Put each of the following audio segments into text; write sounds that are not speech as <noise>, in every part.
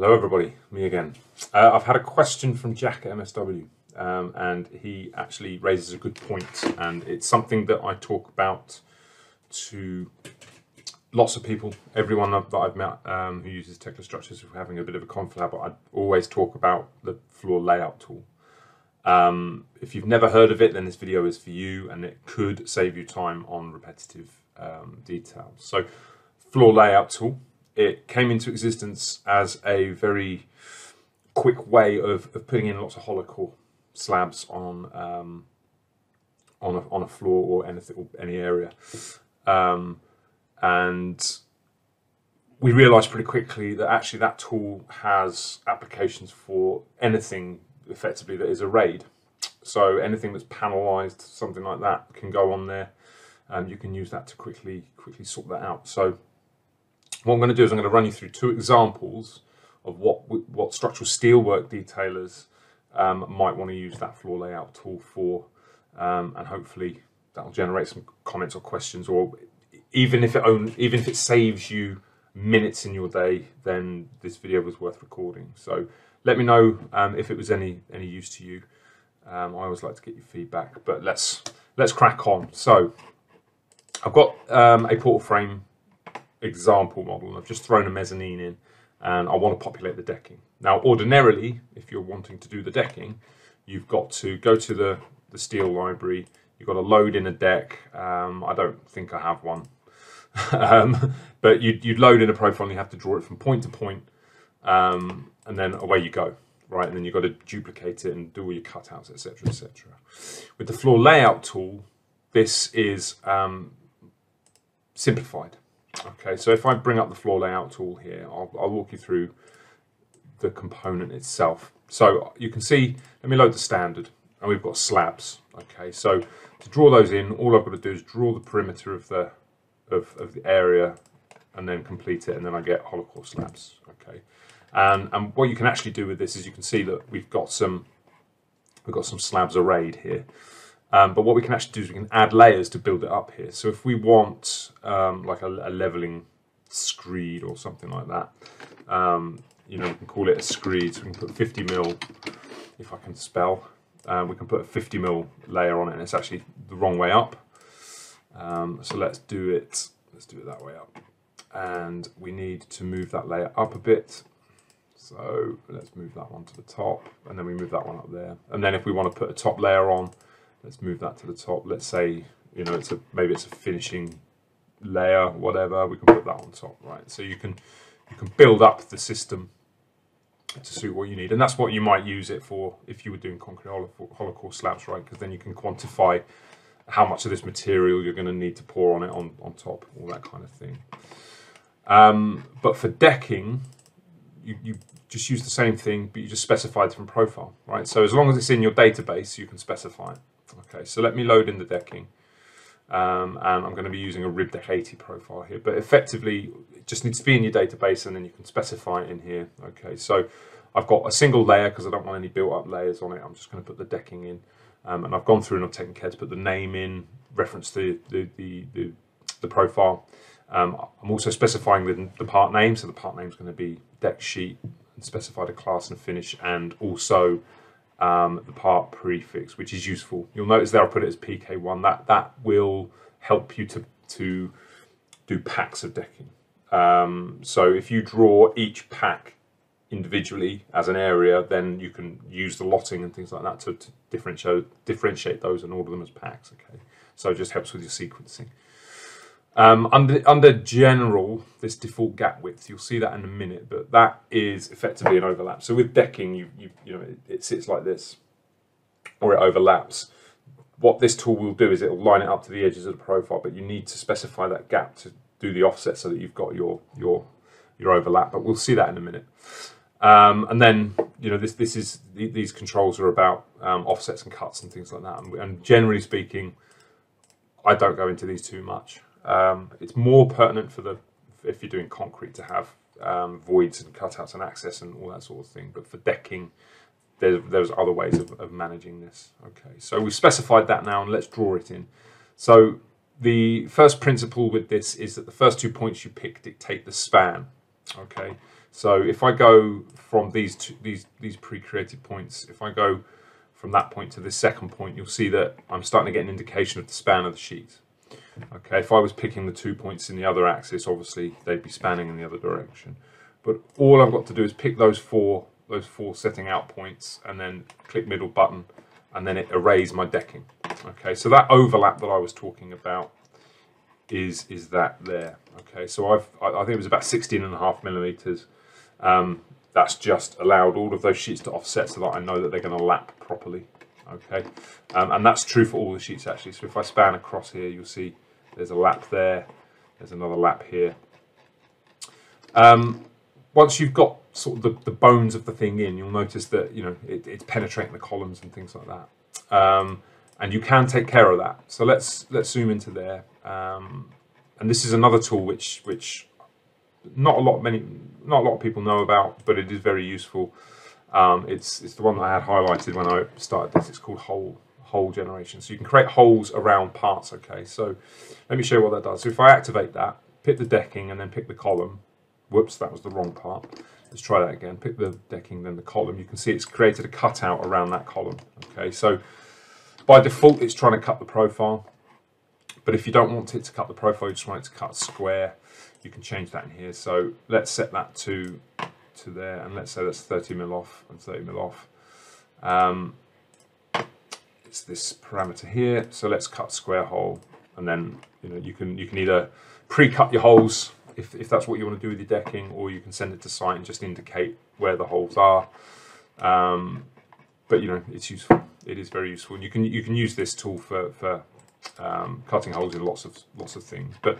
Hello, everybody. Me again. Uh, I've had a question from Jack at MSW, um, and he actually raises a good point, and it's something that I talk about to lots of people. Everyone that I've met um, who uses Tekla structures, we're having a bit of a conflab, I always talk about the floor layout tool. Um, if you've never heard of it, then this video is for you, and it could save you time on repetitive um, details. So, floor layout tool it came into existence as a very quick way of, of putting in lots of hollow core slabs on um, on a, on a floor or anything or any area, um, and we realised pretty quickly that actually that tool has applications for anything effectively that is arrayed. So anything that's panelised, something like that, can go on there, and you can use that to quickly quickly sort that out. So what I'm going to do is I'm going to run you through two examples of what what structural steelwork detailers um, might want to use that floor layout tool for, um, and hopefully that'll generate some comments or questions. Or even if it only, even if it saves you minutes in your day, then this video was worth recording. So let me know um, if it was any any use to you. Um, I always like to get your feedback, but let's let's crack on. So I've got um, a portal frame example model. And I've just thrown a mezzanine in and I want to populate the decking. Now, ordinarily, if you're wanting to do the decking, you've got to go to the, the steel library, you've got to load in a deck. Um, I don't think I have one. <laughs> um, but you'd, you'd, load in a profile and you have to draw it from point to point, um, and then away you go, right? And then you've got to duplicate it and do all your cutouts, etc., etc. With the floor layout tool, this is um, simplified. Okay, so if I bring up the floor layout tool here, I'll, I'll walk you through the component itself. So you can see, let me load the standard, and we've got slabs. Okay, so to draw those in, all I've got to do is draw the perimeter of the of, of the area and then complete it, and then I get core slabs. Okay, and and what you can actually do with this is you can see that we've got some we've got some slabs arrayed here. Um, but what we can actually do is we can add layers to build it up here. So if we want um, like a, a, leveling screed or something like that, um, you know, we can call it a screed. So we can put 50 mil, if I can spell, uh, we can put a 50 mil layer on it and it's actually the wrong way up. Um, so let's do it, let's do it that way up. And we need to move that layer up a bit. So let's move that one to the top and then we move that one up there. And then if we want to put a top layer on, let's move that to the top. Let's say, you know, it's a maybe it's a finishing layer, whatever. We can put that on top, right? So you can you can build up the system to suit what you need, and that's what you might use it for if you were doing concrete core slabs, right? Because then you can quantify how much of this material you're going to need to pour on it on on top, all that kind of thing. Um, but for decking, you, you just use the same thing, but you just specify a different profile, right? So as long as it's in your database, you can specify it. Okay, so let me load in the decking. Um, and I'm going to be using a RibDeck 80 profile here, but effectively it just needs to be in your database and then you can specify it in here. Okay, so I've got a single layer because I don't want any built up layers on it. I'm just going to put the decking in. Um, and I've gone through and I've taken care to put the name in, reference to the, the, the, the profile. Um, I'm also specifying the, the part name, so the part name is going to be deck sheet and specify the class and finish and also um, the part prefix, which is useful. You'll notice there I put it as PK1. That that will help you to to do packs of decking. Um, so if you draw each pack individually as an area, then you can use the lotting and things like that to, to differentiate differentiate those and order them as packs. Okay, so it just helps with your sequencing. Um, under, under general, this default gap width, you'll see that in a minute, but that is effectively an overlap. So with decking, you, you, you know, it, it sits like this, or it overlaps. What this tool will do is it will line it up to the edges of the profile, but you need to specify that gap to do the offset so that you've got your, your, your overlap, but we'll see that in a minute. Um, and then, you know, this, this is, these controls are about um, offsets and cuts and things like that. And, and generally speaking, I don't go into these too much. Um, it's more pertinent for the if you're doing concrete to have um, voids and cutouts and access and all that sort of thing. But for decking, there's, there's other ways of, of managing this. Okay, so we've specified that now and let's draw it in. So the first principle with this is that the first two points you pick dictate the span. Okay, So if I go from these two, these these pre-created points, if I go from that point to this second point, you'll see that I'm starting to get an indication of the span of the sheet. Okay, if I was picking the two points in the other axis, obviously they'd be spanning in the other direction. But all I've got to do is pick those four those four setting out points and then click middle button and then it arrays my decking. Okay, so that overlap that I was talking about is is that there. Okay, so I've I, think it was about 16 and a half millimeters. Um, that's just allowed all of those sheets to offset so that I know that they're going to lap properly. Okay, um, and that's true for all the sheets actually. So if I span across here, you'll see there's a lap there, there's another lap here. Um, once you've got sort of the, the bones of the thing in, you'll notice that you know it, it's penetrating the columns and things like that. Um, and you can take care of that. So let's let's zoom into there. Um, and this is another tool which which not a lot many not a lot of people know about, but it is very useful. Um, it's it's the one that I had highlighted when I started this. It's called hole hole generation. So you can create holes around parts. Okay, so let me show you what that does. So if I activate that, pick the decking and then pick the column. Whoops, that was the wrong part. Let's try that again. Pick the decking, then the column. You can see it's created a cutout around that column. Okay, so by default, it's trying to cut the profile. But if you don't want it to cut the profile, you just want it to cut square, you can change that in here. So let's set that to to there, and let's say that's 30 mil off and 30 mil off. Um, it's this parameter here. So let's cut square hole, and then you know you can you can either pre-cut your holes if, if that's what you want to do with your decking, or you can send it to site and just indicate where the holes are. Um, but you know it's useful. It is very useful, and you can you can use this tool for for um, cutting holes in lots of lots of things. But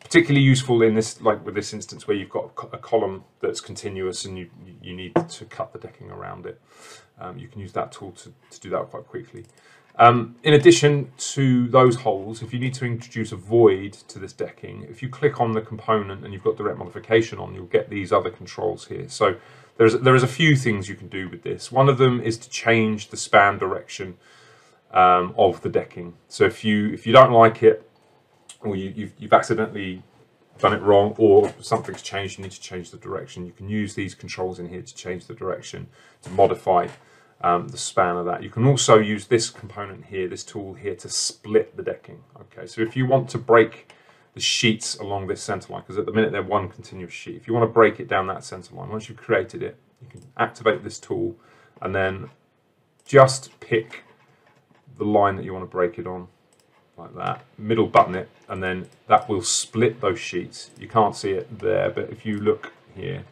particularly useful in this, like with this instance, where you've got a column that's continuous and you you need to cut the decking around it. Um, you can use that tool to, to do that quite quickly. Um, in addition to those holes, if you need to introduce a void to this decking, if you click on the component and you've got direct modification on, you'll get these other controls here. So there's there is a few things you can do with this. One of them is to change the span direction um, of the decking. So if you if you don't like it, or you, you've, you've accidentally done it wrong, or something's changed, you need to change the direction. You can use these controls in here to change the direction to modify um, the span of that. You can also use this component here, this tool here, to split the decking. Okay, so if you want to break the sheets along this center line, because at the minute they're one continuous sheet. If you want to break it down that center line, once you've created it, you can activate this tool and then just pick the line that you want to break it on like that middle button it and then that will split those sheets. You can't see it there but if you look here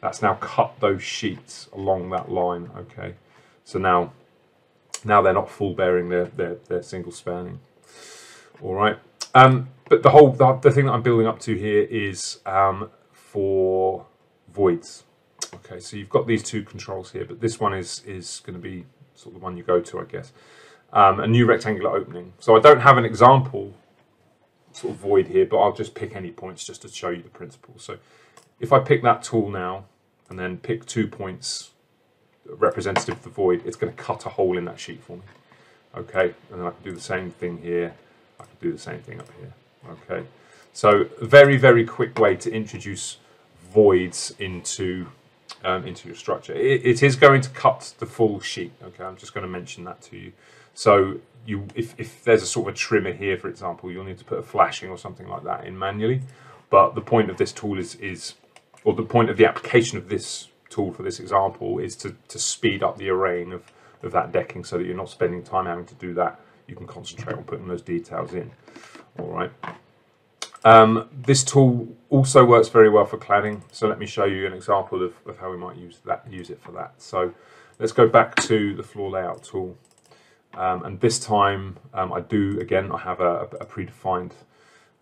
that's now cut those sheets along that line okay? So now now they're not full bearing they're they're, they're single spanning. All right. Um, but the whole the, the, thing that i'm building up to here is um, for voids. Okay so you've got these two controls here but this one is is going to be sort of the one you go to i guess um, a new rectangular opening. So I don't have an example sort of void here, but I'll just pick any points just to show you the principle. So if I pick that tool now and then pick two points representative of the void, it's going to cut a hole in that sheet for me. Okay, and then I can do the same thing here. I can do the same thing up here. Okay, so very, very quick way to introduce voids into um, into your structure. It, it is going to cut the full sheet. Okay, I'm just going to mention that to you. So you, if, if there's a sort of a trimmer here, for example, you'll need to put a flashing or something like that in manually. But the point of this tool is, is or the point of the application of this tool for this example is to, to speed up the arraying of, of that decking so that you're not spending time having to do that. You can concentrate on putting those details in. All right. Um, this tool also works very well for cladding. So let me show you an example of, of how we might use that use it for that. So let's go back to the floor layout tool. Um, and this time um, I do, again, I have a, a predefined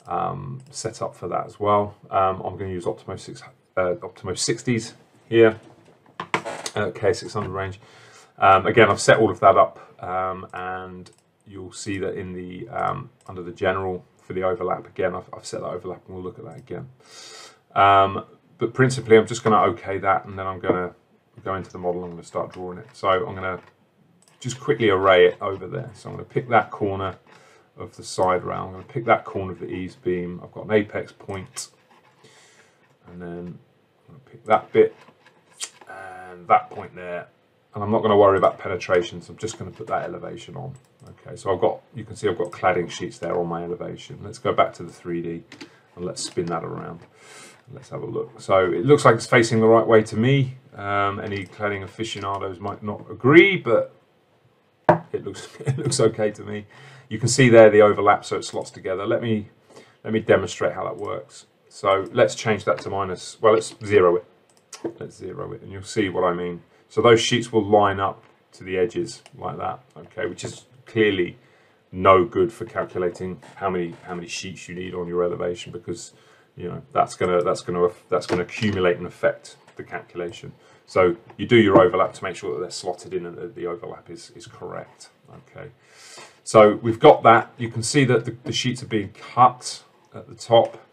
um, setup for that as well. Um, I'm going to use Optimo, 6, uh, Optimo 60s here, uh, K600 range. Um, again, I've set all of that up um, and you'll see that in the under the general for the overlap, again, I've, I've, set that overlap and we'll look at that again. but principally, I'm just going to OK that and then I'm going to go into the model. I'm going to start drawing it. So I'm going to just quickly array it over there. So I'm going to pick that corner of the side rail. I'm going to pick that corner of the eaves beam. I've got an apex point, and then I'm going to pick that bit and that point there. And I'm not going to worry about penetration so I'm just going to put that elevation on. Okay so I've got you can see I've got cladding sheets there on my elevation. Let's go back to the 3d and let's spin that around. Let's have a look. So it looks like it's facing the right way to me. Um, any cladding aficionados might not agree but it looks <laughs> it looks okay to me. You can see there the overlap so it slots together. Let me let me demonstrate how that works. So let's change that to minus well let's zero it. Let's zero it and you'll see what I mean. So those sheets will line up to the edges like that, okay, which is clearly no good for calculating how many how many sheets you need on your elevation because you know that's gonna that's gonna that's gonna accumulate and affect the calculation. So you do your overlap to make sure that they're slotted in and that the overlap is is correct. Okay. So we've got that. You can see that the, the sheets are being cut at the top.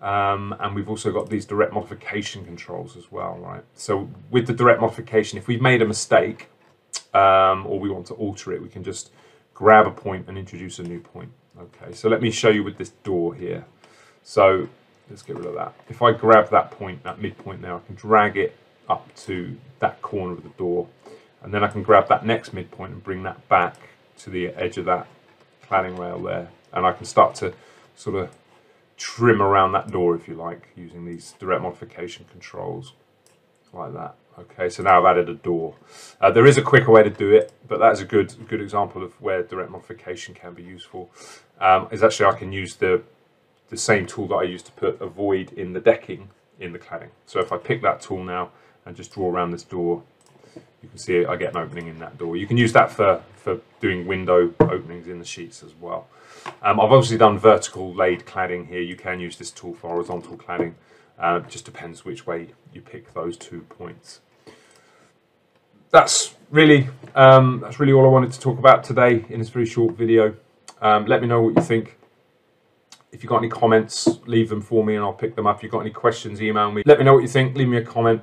Um, and we've also got these direct modification controls as well, right? So with the direct modification, if we've made a mistake um, or we want to alter it, we can just grab a point and introduce a new point. Okay, so let me show you with this door here. So let's get rid of that. If I grab that point, that midpoint there, I can drag it up to that corner of the door. And then I can grab that next midpoint and bring that back to the edge of that cladding rail there. And I can start to sort of trim around that door if you like using these direct modification controls like that okay so now I've added a door uh, there is a quicker way to do it but that is a good good example of where direct modification can be useful um, is actually I can use the the same tool that I used to put a void in the decking in the cladding so if I pick that tool now and just draw around this door you can see I get an opening in that door you can use that for for doing window openings in the sheets as well um, I've obviously done vertical laid cladding here. You can use this tool for horizontal cladding. Uh, it just depends which way you pick those two points. That's really um, that's really all I wanted to talk about today in this very short video. Um, let me know what you think. If you've got any comments, leave them for me and I'll pick them up. If you've got any questions, email me. Let me know what you think. Leave me a comment